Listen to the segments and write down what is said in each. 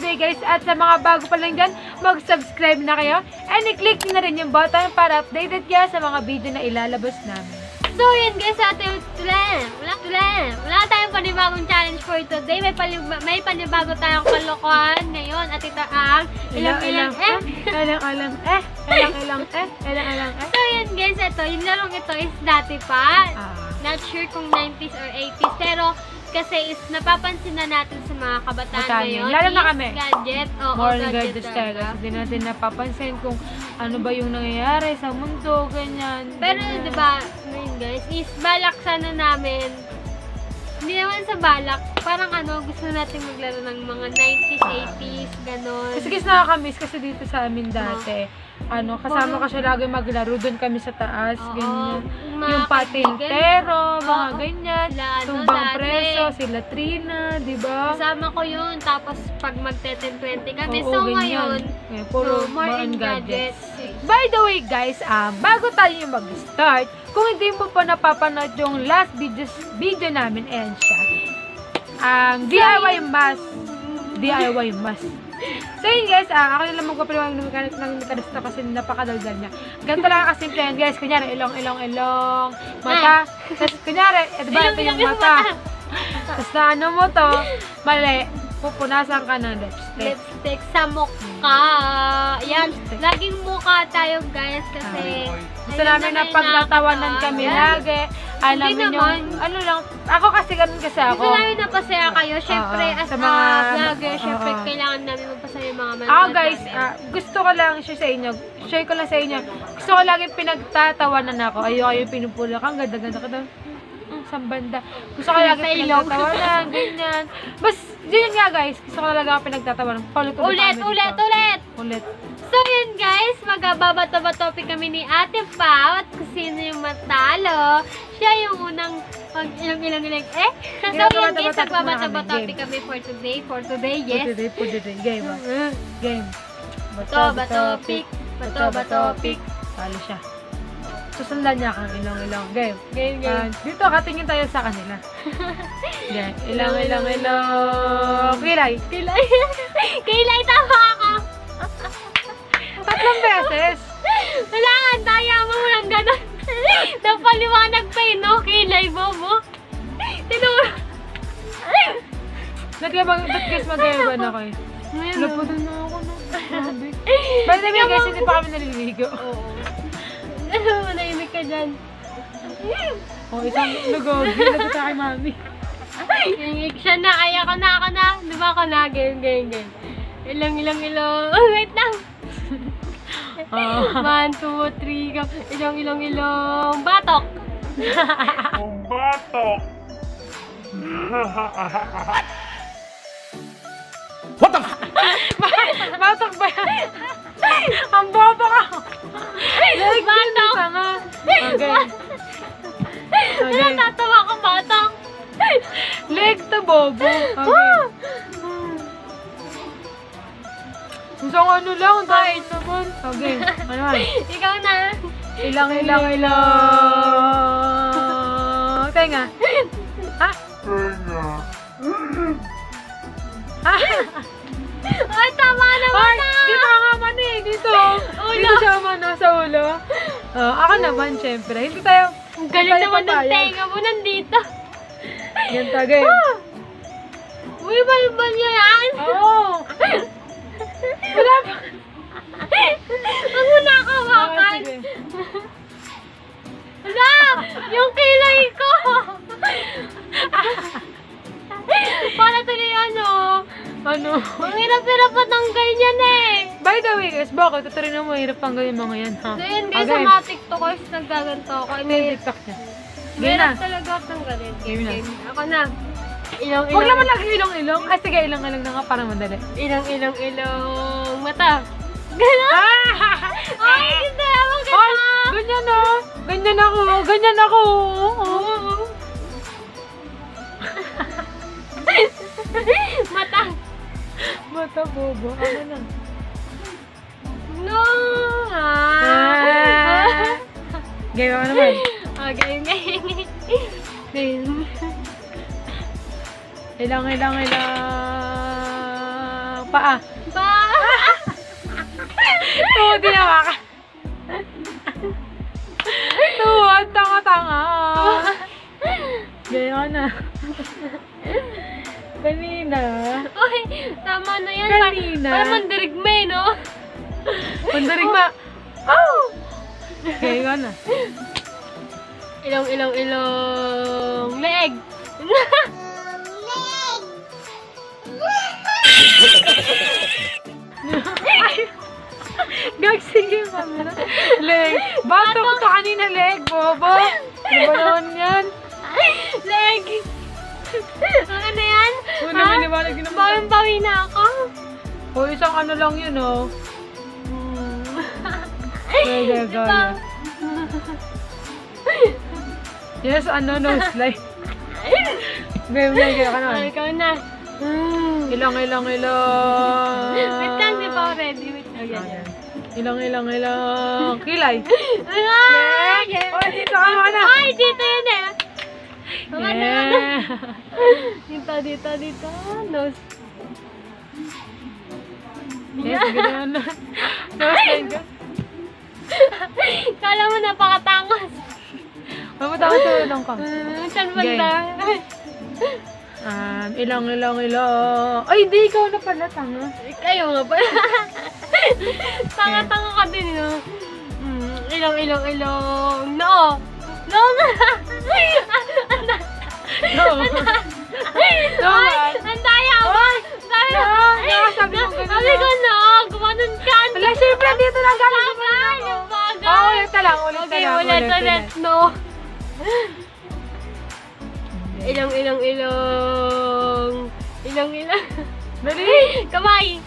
today guys. At sa mga bago pa lang dyan, mag-subscribe na kayo. And i-click na rin yung button para updated kayo sa mga video na ilalabas namin. So yun guys, sa ating tulan, wala tulan, wala tayong panibagong challenge for today. May, panib may panibago tayong kalokohan ngayon at ito ang ilang-ilang eh. Ilang-ilang eh. Ilang-ilang eh. Ilang-ilang eh. So yun guys, ito, yung larong ito is dati pa. Ah. Not sure kung 90s or 80s, pero kasi is napapansin na natin sa mga kabataan Kabataan ngayon. Lalo na kami. Gadget. Oo, More gadget gadgets tayo talaga. kasi hindi natin napapansin kung ano ba yung nangyayari sa mundo, ganyan. Pero ganyan. di ba, ngayon guys, is balak sana namin. Hindi naman sa balak, parang ano, gusto natin maglaro ng mga 90s, 80s, ganon. Kasi guys nakakamiss kasi dito sa amin dati. Ano, kasama ka siya lagi maglaro doon kami sa taas, Oo. ganyan. Mga Yung patintero, mga Oo. ganyan. Sila, ano, Tumbang dati. preso, sila Trina, di ba? Kasama ko yun, tapos pag mag-10-20 kami. Oo, so ganyan. ngayon, Eh, puro no, more mga in gadgets. gadgets. By the way guys, um, bago tayo mag-start, kung hindi mo pa napapanood yung last videos, video namin, ayan siya. Ang DIY mask. DIY mask. So yun guys, ah, ako na lang magpapaliwanag ng mechanic ng mechanics na kasi napakadaldal niya. Ganito lang kasimple yan guys. Kunyari, ilong, ilong, ilong, mata. Tapos kunyari, eh, diba ito yung mata. Tapos na ano mo to, mali, pupunasan ka ng lipstick. Lipstick sa mukha. Yan, Lipstick. laging mukha tayo guys kasi Gusto namin na pagtatawanan kami lagi. Alam Hindi niyo, naman. ano lang, ako kasi ganun kasi ako. Gusto namin napasaya kayo. Siyempre, Oo, as a mga- vlogger, siyempre, oo. kailangan namin magpasaya yung mga Ako manonood guys, namin. ah, gusto ko lang share sa inyo. Share ko lang sa inyo. Gusto ko lagi pinagtatawanan ako. Ayoko yung pinupula kang ganda-ganda ka daw. Mm, Sa banda. Gusto ko lagi pinagtatawanan, ganyan. Bas, yun nga guys. Gusto ko talaga pinagtatawanan. Ko Ulit, ulit, ulit! Ulit. So yun guys, magbabato-batopic kami ni Ate Pao at kung sino yung matalo, siya yung unang pag ilang-ilang-ilang eh. So yun guys, Magbabato-batopic kami. for today, for today, Yes. Put it, put it, game. ah. Game. Bato, bato, pick, bato, bato, pick. Talo siya. Susundan niya kang ilong-ilong. Game. Game, game. dito, katingin tayo sa kanila. Game. Ilong, ilong, ilong. Kilay. Kilay. Kilay, tama ako. Tatlong beses. Wala nga, daya mo walang ganun. Napaliwanag pa yun, no? Kilay, bobo. Tinuro. Ba't ka mag, ba't guys mag-ewan ako eh? Laputan na ako. Grabe. By the way guys, hindi pa kami naliligo. Manahimik ka dyan. Oh, isang lugogi. Lagot sa kay mami. Hingik siya na, ay ako na, ako na. Di ba ako na? Game, game, game. Ilang, ilang, ilang. Oh, wait lang. Oh. One, two, three, go. Ilang, ilang, ilang. Batok. Batok. What the Batok ba yan? Ang bobo ka! Like, Batok. Tanga. Okay. Okay. Natatawa ko, batok. Leg to bobo. Okay. Isang ano lang, dahil naman. Okay. Ano? Ikaw na. Ilang, ilang, ilang. Tenga. Ha? Tenga. Ha? Ay, tama naman na. Ulo. Oh, ako naman, syempre. Hindi tayo. Ang galing tayo naman ng papayag. tenga mo nandito. Yan tagay. Ah! Uy, balbal niya yan. Oo. Wala pa. Huwag mo na ako Ah, hawakan. sige. Wala! Yung kilay ko! Para tuloy ano. Ano? Ang hirap-hirap patanggal niyan eh. By the way, guys, bakit? Ito rin naman hirap tanggal yung mga yan, ha? So yun guys, sa mga tiktokers naggaganto ako. Ito yung TikTok niya. Game na. Talaga. Game na. Ako na. Ilang Huwag ilang. naman lagi ilong-ilong. Ah, sige, ilong-ilong na nga para madali. Ilang ilang ilang. Mata. Gano'n? Ah! Ay, hindi. Huwag ka Ay, na. ganyan na. Ganyan ako. Ganyan ako. Oo. Mata. Mata bobo. Ano na? Game ako naman. oh, game, game. game. Ilang, ilang, ilang. Paa. Ah. Paa! Tuwa, ginawa ah. ka. Tuwa, tanga-tanga. Ganyan na. Kanina. Uy, tama na yan. Kanina. Parang mandirigma eh, no? Mandirigma. Oh! oh. Gaya ka na. Ilong, ilong, ilong. Leeg. Gag, sige, mama. Leg. Bato ko to kanina, leg, bobo. Ano ba naman yan? Leeg. ano yan? Oo, naman liwanag yun naman. Bawin-bawi na ako. O, isang ano lang yun, oh. Gaya, Diba? gaya. Yes, ano, no slide. Gaya, gaya, gaya ka na. Ikaw na. Ilang, ilang, ilang. Wait lang, di ako ready? Wait lang. Ayan. Ilang, ilang, ilang. Kilay. Ah, yeah. Oh, dito ka muna. Ay, dito yun eh. Yeah. Dito, dito, dito. Nose. Yes, ganyan na. No slide ka. Kala mo napakatangos. Mamatawag sa ulong ka. Uh, saan banda? Um, ilang, ilang, ilang. Ay, di ikaw na pala, tanga. Kayo nga ba? Tanga-tanga ka din, no? Mm, ilong, ilong, ilong. No! No nga! No. No, Ulit. No. Ilong, ilong, ilong. Ilong, ilong. Dali. Kamay!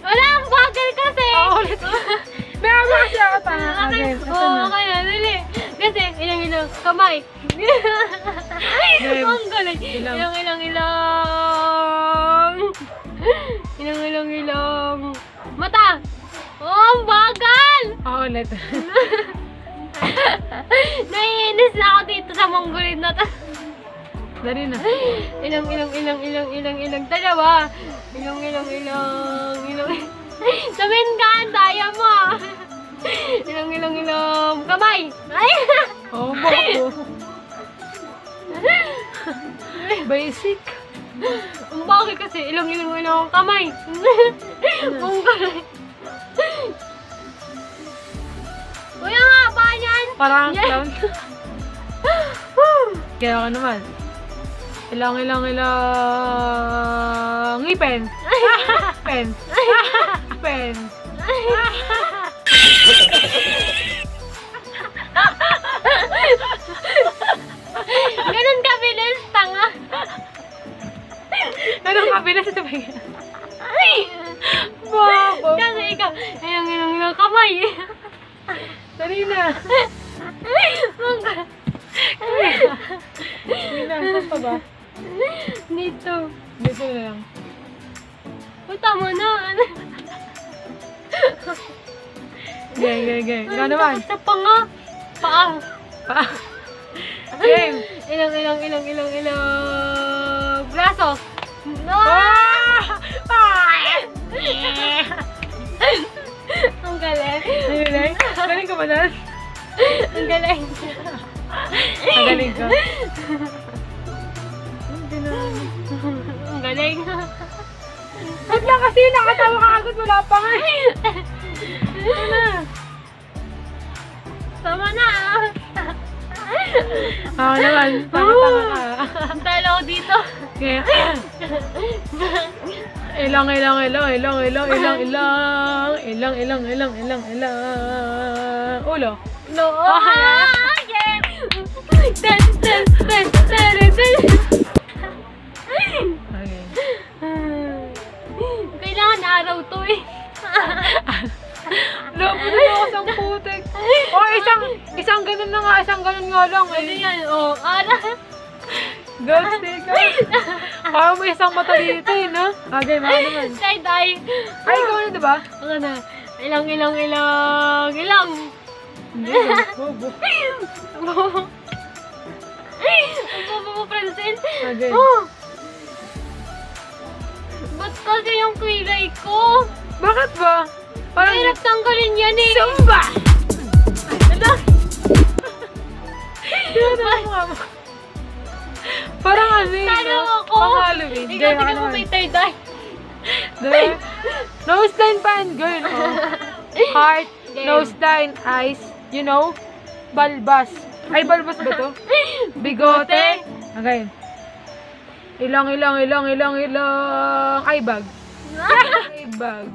Wala, ang bagal kasi! Oh, ulit. May ama kasi ako, tanga. Okay, ito oo, na. okay dali. Kasi, ilang ilang, kamay. Ang galing. Ilang. Ilang ilang ilang. Ilang ilang ilang. Mata. Oh, ang bagal. Oh, ulit. Naiinis na ako dito sa Mongolid na to. Dali na. Ilang ilang ilang ilang ilang ilang dalawa. Ilang ilang ilang ilang. Sabihin ka, daya mo. Ilang ilang ilang. Kamay. Ay. Oh, boko. Basic. Ang bakit kasi ilang ilang ilang kamay. Ang galing. Kuya nga, niyan. Parang Yeah. clown. Kaya ka naman. Ilang, ilang, ilang... Ngipin. Pen. Pen. Ganun ka bilis, tanga. Anong kabilas ito ba yan? Bobo. Kasi ikaw, ilang ilang ilang kamay. Dali na. Dali na. Saan pa ba? Dito. Dito na lang. Uy, tama na. Ano? Gay, gay, gay. Ikaw naman. Sa panga. Paa. Pa. Game. Ilang, ilang, ilang, ilang, ilang. Braso. No! Ah! Ah! Ang galing. Ayun, ay. Galing ka ba doon? Ang galing. Magaling ka. Hindi na. Ang galing. Huwag lang kasi nakatawa ka agad. Wala pa nga. Ano na? Tama na. Ako naman. Tanga-tanga ka. Talo ako dito. Kaya, ilang, ilang, ilang, ilang, ilang, ilang, ilang, ilang, ilang, ilang, ilang, ilang, ulo. No. Ah, yeah. Ten, ten, ten, ten, ten. Okay. Kailangan araw to eh. Labo na ako sa putek. Oh, isang, isang ganun na nga, isang ganun nga lang. Ano Eh. yan? Oh, araw. God, sticker. Parang may isang mata dito eh, no? Okay, mga naman. Side eye. Ay, ikaw na, diba? Ano na? Ilang, ilang, ilang, ilang. Hindi, bobo. Ang bobo mo, Francine. Okay. Oh. Ba't kasi yung kilay ko? Bakit ba? Parang Mahirap tanggalin yan eh. Ano? Ano ang mukha mo? Parang ano eh. Sana no? ako. Pang Halloween. Ikaw, Gaya tingnan mo may third eye. Diba? Nose line pa yan, girl. Oh. Heart, Game. nose line, eyes, you know, balbas. Ay, balbas ba to? Bigote. Okay. Ilang, ilang, ilang, ilang, ilang. Ay, bag. Ay, bag.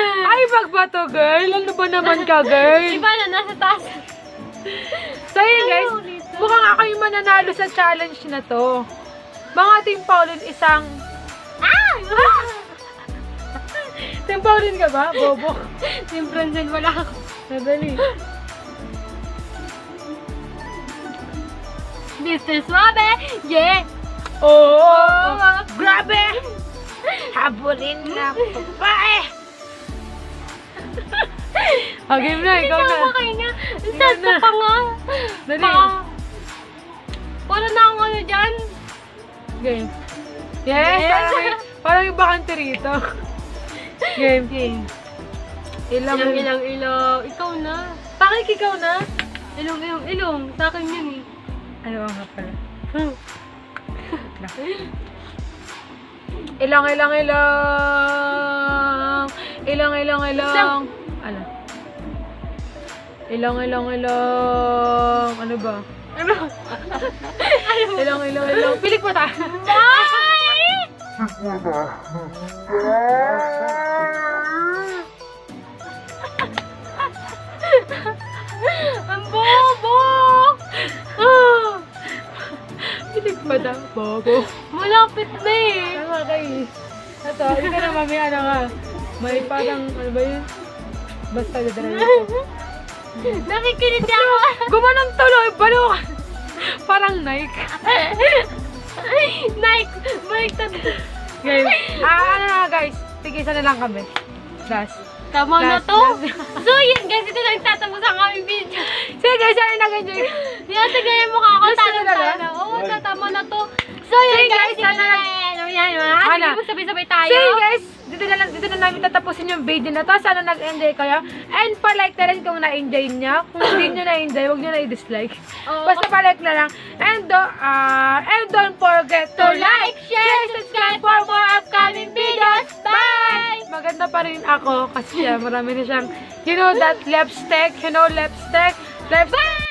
Ay, bag ba to, girl? Ano ba naman ka, girl? Iba na, nasa taas. So yun guys, Ano dito? mukhang ako yung mananalo sa challenge na to. Mga Team Pauline, isang... Ah! Team Pauline ka ba? Bobo. Yung Bronzen, wala ako. Nadali. Mr. Suave! Yeah! Oo! Grabe! Habulin na babae! Ah, game na, ikaw Hindi na. ako makahinga. Sad na. pa nga. Dali. Pa. Wala na akong ano dyan. Game. Yes! Yes. Parang may bakante rito. Game. Game. Ilang, Ilang, ilang, ilang. Ikaw na. Bakit ikaw na? Ilong, ilong, ilong. Sa akin yun eh. Ano nga pala? Hmm. Ilang, ilang, ilang. Ilang, ilang. Ano? Ilang, ilang, ilang. Ano ba? Ano? Ilang, ilang, ilang. Pilik mo ta. Ay! Ang bobo! Pilik pa ta. Bobo. Malapit na eh. Tama kayo. Ito, hindi ka na mamaya na nga. May parang, ano ba yun? Basta dadala ko. Nakikinig ako. Gumanon tuloy, balo ka. Parang Nike. Nike, baliktad. Game. Ah, ano na guys, tigisa na lang kami. Last. Tama na to. So yun guys, ito lang tatapos ang aming video. Sige guys, sana nag-enjoy. Yan, tignan yung mukha ko. Gusto Tanong talaga? sana. Oo, tatama na to. So yun guys, guys, sana ano yan, ha? Ano? Sige, sabay-sabay tayo. So guys, dito na, lang, dito na namin tatapusin yung video na to. Sana nag-enjoy kayo. And pa-like na rin kung na-enjoy niya. Kung hindi nyo na-enjoy, huwag nyo na-dislike. Oo. Basta pa-like na lang. And, do, uh, and don't forget to like, share, subscribe for more upcoming videos. Bye! Maganda pa rin ako kasi siya, marami na siyang, you know that lipstick, you know lipstick, lipstick.